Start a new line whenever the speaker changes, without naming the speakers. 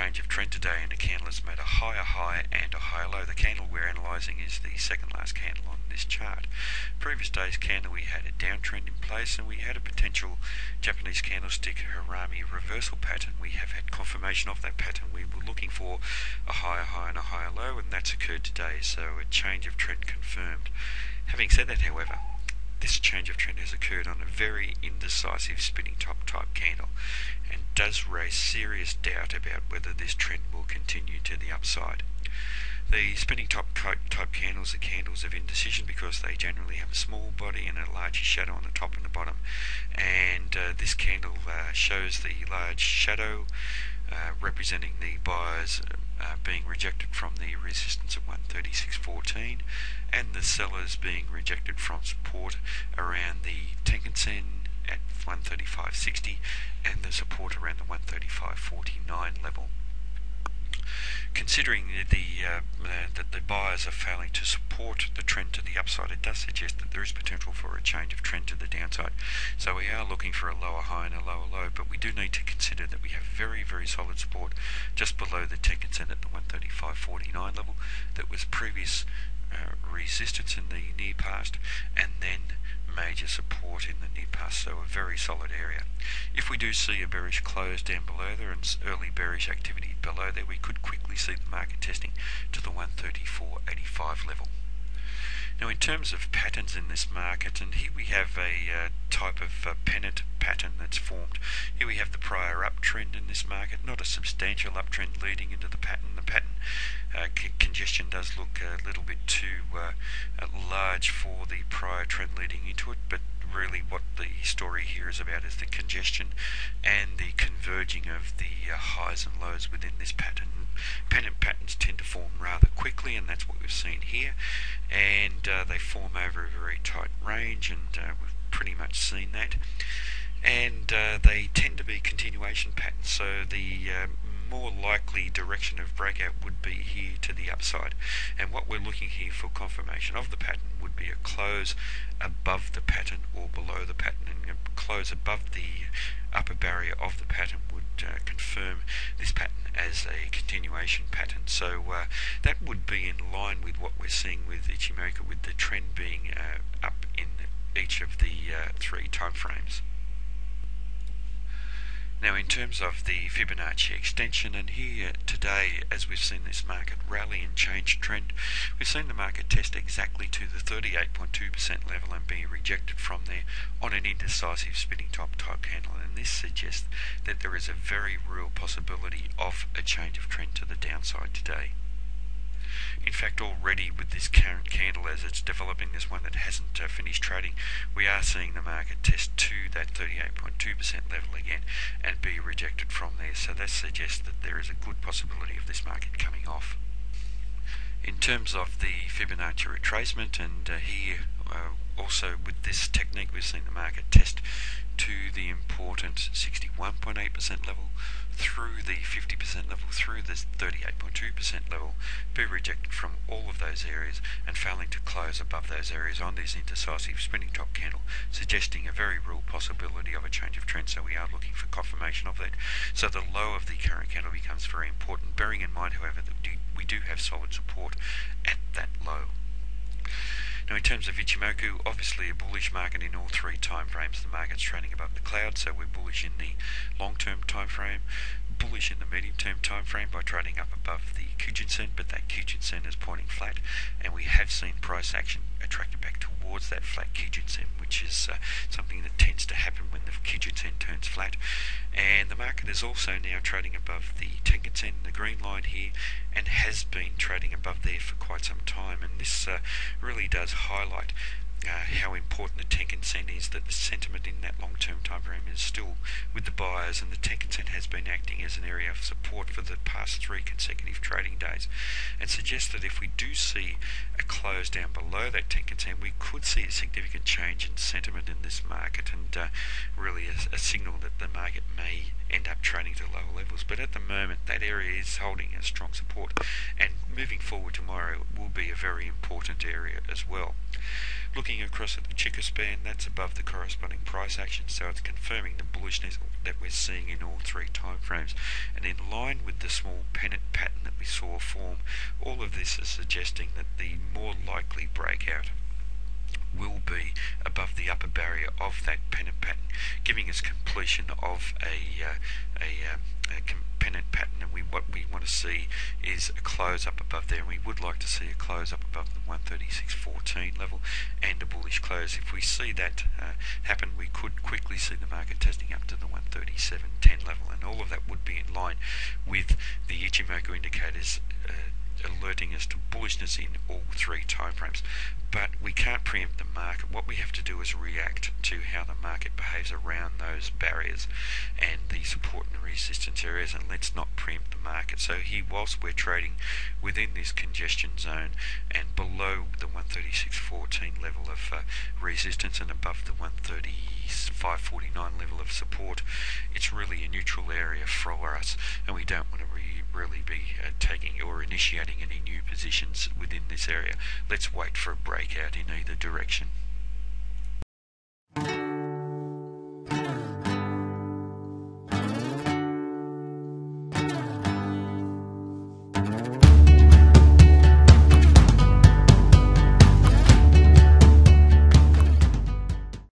change of trend today and the candle has made a higher high and a higher low. The candle we're analysing is the second last candle on this chart. Previous day's candle we had a downtrend in place and we had a potential Japanese candlestick Harami reversal pattern. We have had confirmation of that pattern. We were looking for a higher high and a higher low and that's occurred today, so a change of trend confirmed. Having said that, however, this change of trend has occurred on a very indecisive spinning top type candle and does raise serious doubt about whether this trend will continue to the upside. The spinning top type candles are candles of indecision because they generally have a small body and a large shadow on the top and the bottom. And uh, this candle uh, shows the large shadow uh, representing the buyers uh, being rejected from the resistance of 136.14 and the sellers being rejected from support around the Tenkan-sen at 135.60 and the support around the 135.49 level. Considering the, uh, that the buyers are failing to support the trend to the upside, it does suggest that there is potential for a change of trend to the downside. So we are looking for a lower high and a lower low, but we do need to consider that we have very, very solid support just below the Tenkan-sen at the 135.49 level that was previous uh, resistance in the near past and then major support in the near so a very solid area. If we do see a bearish close down below there and early bearish activity below there, we could quickly see the market testing to the 134.85 level. Now in terms of patterns in this market, and here we have a uh, type of uh, pennant pattern that's formed. Here we have the prior uptrend in this market, not a substantial uptrend leading into the pattern. The pattern uh, congestion does look a little bit too uh, large for the prior trend leading into it, but really what the story here is about is the congestion and the converging of the uh, highs and lows within this pattern. Pennant patterns tend to form rather quickly, and that's what we've seen here. And uh, they form over a very tight range, and uh, we've pretty much seen that. And uh, they tend to be continuation patterns, so the more likely direction of breakout would be here to the upside. And what we're looking here for confirmation of the pattern would be a close above the pattern or below the pattern. And a close above the upper barrier of the pattern would uh, confirm this pattern as a continuation pattern. So uh, that would be in line with what we're seeing with Ichimoku, with the trend being uh, up in each of the uh, three time frames. Now in terms of the Fibonacci extension and here today as we've seen this market rally and change trend we've seen the market test exactly to the 38.2% level and be rejected from there on an indecisive spinning top type candle and this suggests that there is a very real possibility of a change of trend to the downside today. In fact, already with this current candle as it's developing, this one that hasn't uh, finished trading, we are seeing the market test to that 38.2% level again and be rejected from there. So that suggests that there is a good possibility of this market coming off. In terms of the Fibonacci retracement, and uh, here uh, also with this technique, we've seen the market test to the important 61.8% level, through the 50% level, through the 38.2% level, be rejected from all of those areas and failing to close above those areas on this indecisive spinning top candle, suggesting a very real possibility of a change of trend. So we are looking for confirmation of that. So the low of the current candle becomes very important, bearing in mind, however, that we do have solid support at that low. In terms of Ichimoku, obviously a bullish market in all three time frames. The market's trading above the cloud, so we're bullish in the long-term time frame, bullish in the medium-term time frame by trading up above the Kijun-sen, but that pointing flat, and we have seen price action attracted back towards that flat Kijun-sen, which is uh, something that tends to happen when the Kijun-sen turns flat. And the market is also now trading above the Tenkan-sen, the green line here, and has been trading above there for quite some time. And this uh, really does highlight uh, how important the Tenkan-sen is, that the sentiment in that long-term time frame is still with the buyers, and the Tenkan-sen has been acting as an area of support for the past three consecutive trading days, and suggests that if we do see a close down below that Tenkan-Sen, we could see a significant change in sentiment in this market and uh, really a, a, signal that the market may end up trading to lower levels. But at the moment, that area is holding a strong support, and moving forward tomorrow will be a very important area as well. Looking across at the Chikou span, that's above the corresponding price action, so it's confirming the bullishness that we're seeing in all three timeframes. And in line with the small pennant pattern that we saw form, all of this is suggesting that the more likely breakout above the upper barrier of that pennant pattern, giving us completion of a, uh, a, um, a pennant pattern. And we what we want to see is a close up above there. And we would like to see a close up above the 136.14 level and a bullish close. If we see that uh, happen we could quickly see the market testing up to the 137.10 level. And all of that would be in line with the Ichimoku indicators uh, alerting to bullishness in all three timeframes. But we can't preempt the market. What we have to do is react to how the market behaves around those barriers and the support and resistance areas, and let's not preempt the market. So here, whilst we're trading within this congestion zone and below the 136.14 level of uh, resistance and above the 135.49 level of support, it's really a neutral area for us, and we don't want to re really be uh, taking or initiating any new positions within this area. Let's wait for a breakout in either direction.